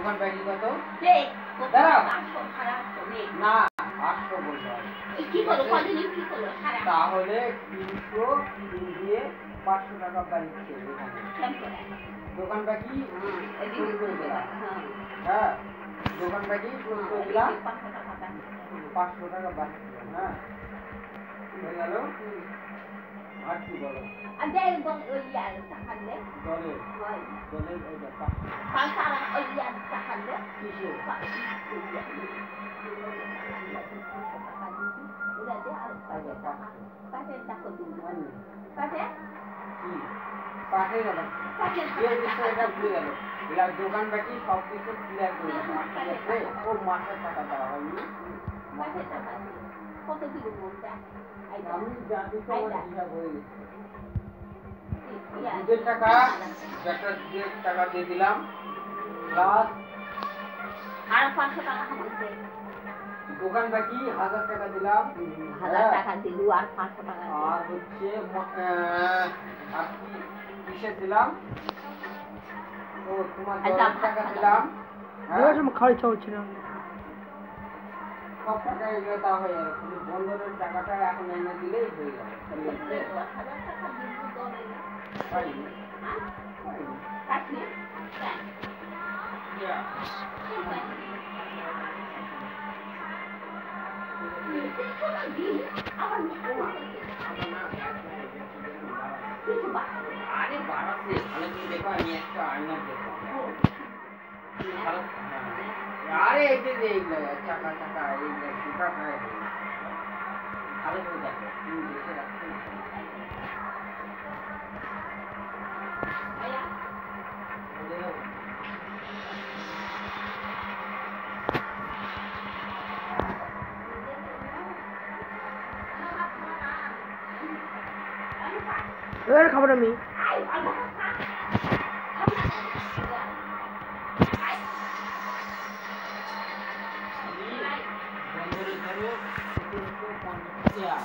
দোকান বাকি কত দাঁড়াও। না আটশো বলতে তাহলে তিনশো তিন দিয়ে পাঁচশো টাকা বাড়িচ্ছে দোকান। বাকি হ্যাঁ, এদিকে শুরু করে দিলাম হ্যাঁ। হ্যাঁ দোকান বাকি শুরু করে দিলাম। পাঁচশো টাকা টাকা হ্যাঁ। হয়ে গেল? আর কি বলো আর দেয় বল ওই ইয়ার টাকা দে দলের হয় দলের ওইটা পাঁচশো পাঁচ টাকা ওই ইয়ার টাকা দে কিসের মানে কি পাঠিয়ে গেল যে বিষয়টা ভুলে গেল এরা দোকান বাকি সব কিছু ক্লিয়ার করে দিল ঠিক আছে ও মাসের টাকা দেওয়া হয়নি কত কিলো বলটা আমি জানি তো হিসাব হয়ে গেছে দুধের দুধের টাকা একটা দুধের টাকা দিয়ে দিলাম প্লাস আর পাঁচশো টাকা দোকান বাকি হাজার টাকা দিলাম হাজার হ্যাঁ। টাকা দিলু আর পাঁচশো টাকা আর হচ্ছে আর কি কিসে দিলাম ও তোমার আচ্ছা, টাকা দিলাম হ্যাঁ? ওরকম খরচা হচ্ছে না সব টাকা এগুলো তা হয়ে যাবে তুমি বন্ধনের টাকাটা এখন এনে দিলেই হয়ে যাবে ঠিক আছে দশ হাজার টাকা দিলু দলে না। পারিনি হ্যাঁ? পারিনি কাটলে? কেন? Yeah. ঠিক আছে। তিনশো টাকা দিল, আবার মিষ্টি করতে। কিছু বাড়াবে। আরে বাড়াচ্ছে ভালো তুমি দেখো আমি একটা আয়না দেখো ভালো হ্যাঁ। আরে এই যে যে এইগুলো চাকা চাকা এইগুলো দুটা খায় ভালো করে দেখো তুমি দেখে রাখছো না। ভাইয়া, বলে দাও। এবার খাব না আমি বন্ধরে ধরো ছোট ছোট পঞ্চাশ